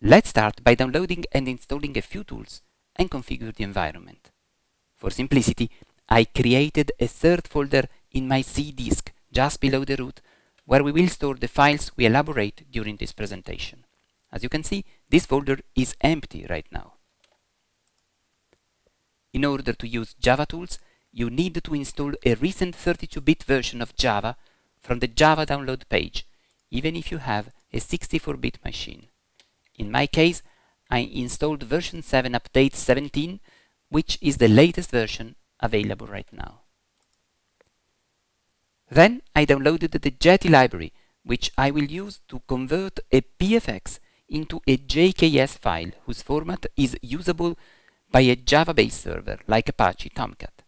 let's start by downloading and installing a few tools and configure the environment. For simplicity, I created a third folder in my C disk just below the root where we will store the files we elaborate during this presentation. As you can see, this folder is empty right now. In order to use Java tools, you need to install a recent 32-bit version of Java from the Java download page, even if you have a 64-bit machine. In my case, I installed version 7 update 17, which is the latest version available right now. Then I downloaded the Jetty library, which I will use to convert a PFX into a JKS file whose format is usable by a Java-based server like Apache Tomcat.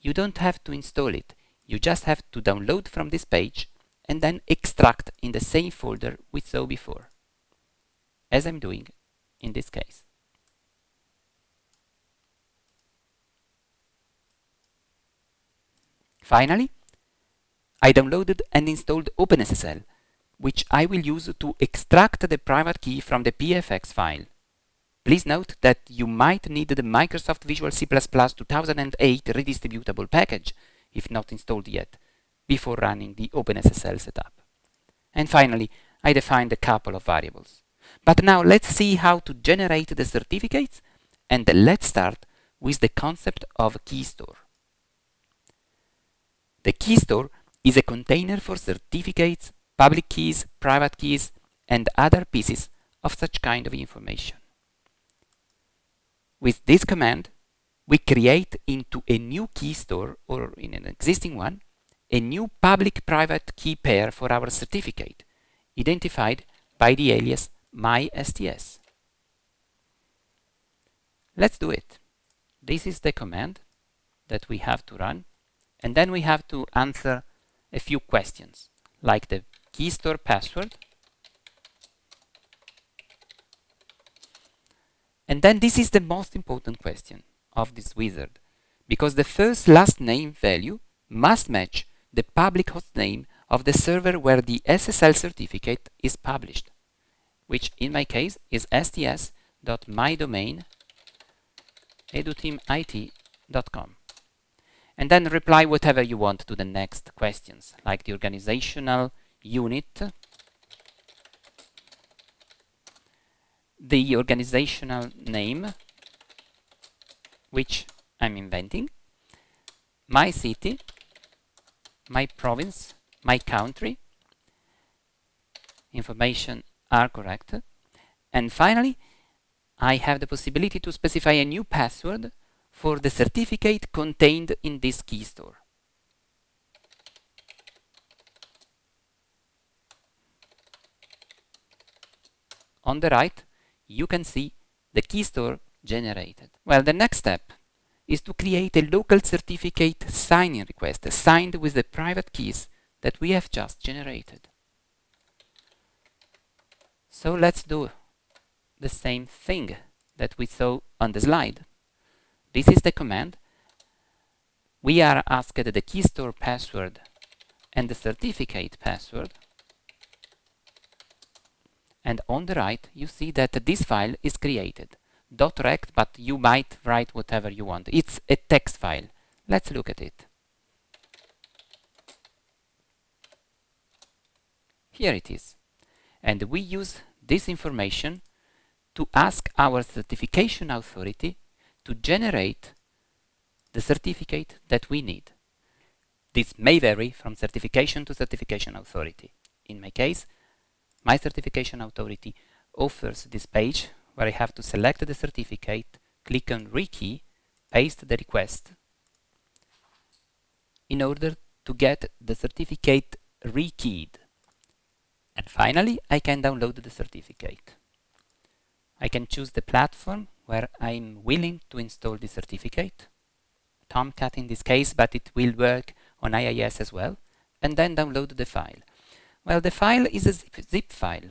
You don't have to install it, you just have to download from this page and then extract in the same folder we saw before, as I'm doing in this case. Finally, I downloaded and installed OpenSSL, which I will use to extract the private key from the PFX file. Please note that you might need the Microsoft Visual C++ 2008 redistributable package, if not installed yet, before running the OpenSSL setup. And finally, I defined a couple of variables. But now let's see how to generate the certificates, and let's start with the concept of key store. The key store is a container for certificates, public keys, private keys, and other pieces of such kind of information. With this command, we create into a new key store or in an existing one a new public-private key pair for our certificate, identified by the alias mysts. Let's do it. This is the command that we have to run, and then we have to answer a few questions, like the key store password, and then this is the most important question of this wizard, because the first last name value must match the public host name of the server where the SSL certificate is published, which in my case is sts.mydomain.eduteamit.com. And then reply whatever you want to the next questions, like the organizational unit, the organizational name, which I'm inventing, my city, my province, my country, information are correct. And finally, I have the possibility to specify a new password for the certificate contained in this key store. On the right, you can see the key store generated. Well, the next step is to create a local certificate signing request signed with the private keys that we have just generated. So let's do the same thing that we saw on the slide. This is the command. We are asked the key store password and the certificate password. And on the right, you see that this file is created Dot rect, but you might write whatever you want. It's a text file. Let's look at it. Here it is. And we use this information to ask our certification authority to generate the certificate that we need. This may vary from certification to certification authority. In my case, my certification authority offers this page where I have to select the certificate, click on rekey, paste the request in order to get the certificate rekeyed. And finally, I can download the certificate. I can choose the platform where I'm willing to install the certificate, Tomcat in this case, but it will work on IIS as well, and then download the file. Well, the file is a zip, zip file,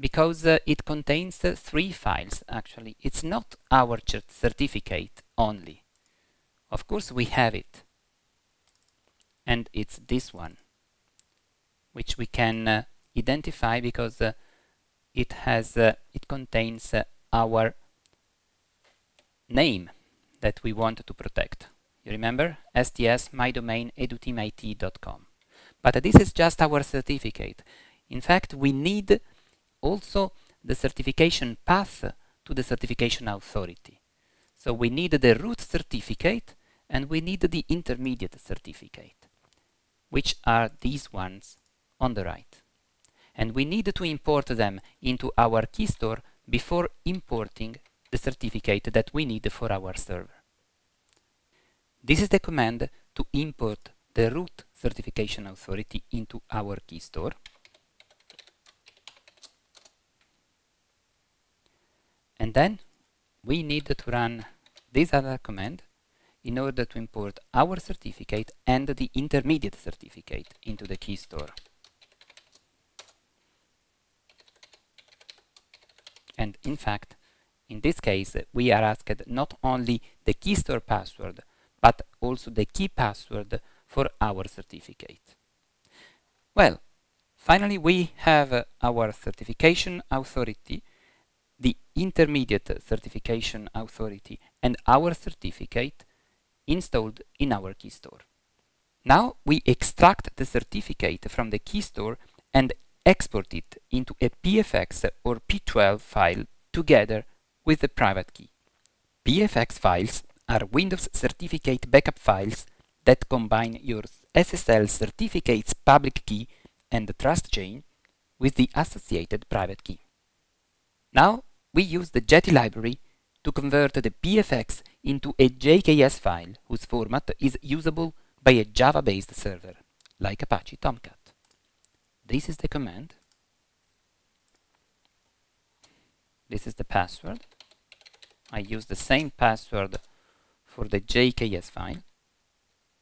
because uh, it contains uh, three files actually. It's not our certificate only. Of course we have it. And it's this one, which we can uh, identify because uh, it has uh, it contains our name that we want to protect. You remember? STS my domain. But this is just our certificate. In fact, we need also the certification path to the certification authority. So we need the root certificate and we need the intermediate certificate, which are these ones on the right. And we need to import them into our key store before importing the certificate that we need for our server. This is the command to import the root certification authority into our key store. And then we need to run this other command in order to import our certificate and the intermediate certificate into the key store. And in fact, in this case, we are asked not only the key store password, but also the key password for our certificate. Well, finally we have uh, our certification authority, the intermediate certification authority, and our certificate installed in our key store. Now we extract the certificate from the key store and export it into a PFX or P12 file together with the private key. PFX files are Windows certificate backup files that combine your SSL certificate's public key and the trust chain with the associated private key. Now we use the Jetty library to convert the PFX into a JKS file whose format is usable by a Java-based server, like Apache Tomcat. This is the command. This is the password. I use the same password for the JKS file.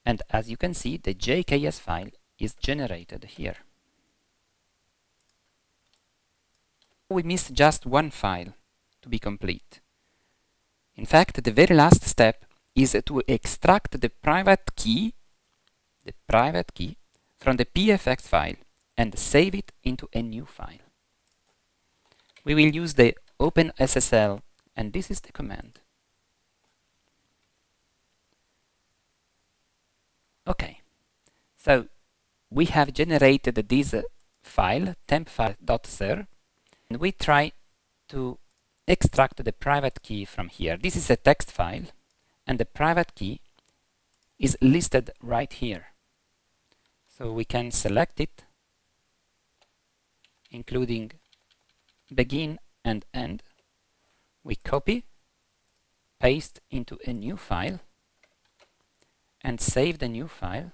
And as you can see, the JKS file is generated here. We miss just one file to be complete. In fact, the very last step is to extract the private key, the private key, from the PFX file and save it into a new file. We will use the OpenSSL and this is the command. Okay, so we have generated this uh, file, tempfile.ser, and we try to extract the private key from here. This is a text file and the private key is listed right here. So we can select it including begin and end. We copy, paste into a new file and save the new file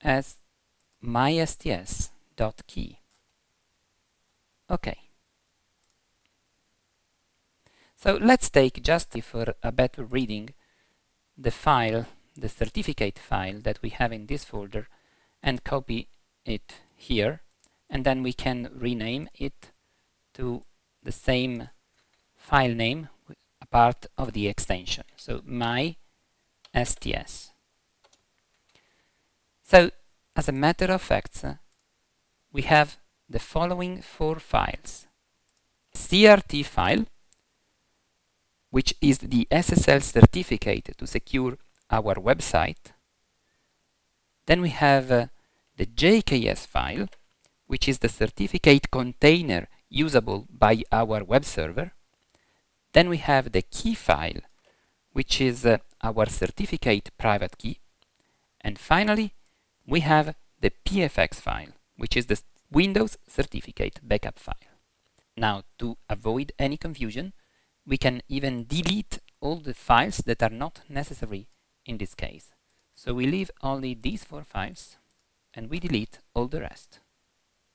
as mysts.key. Okay. So let's take just for a better reading the file, the certificate file that we have in this folder and copy it here and then we can rename it to the same file name a part of the extension so my sts so as a matter of fact we have the following four files. CRT file, which is the SSL certificate to secure our website. Then we have uh, the JKS file, which is the certificate container usable by our web server. Then we have the key file, which is uh, our certificate private key. And finally, we have the PFX file, which is the Windows certificate backup file. Now, to avoid any confusion, we can even delete all the files that are not necessary in this case. So we leave only these four files and we delete all the rest.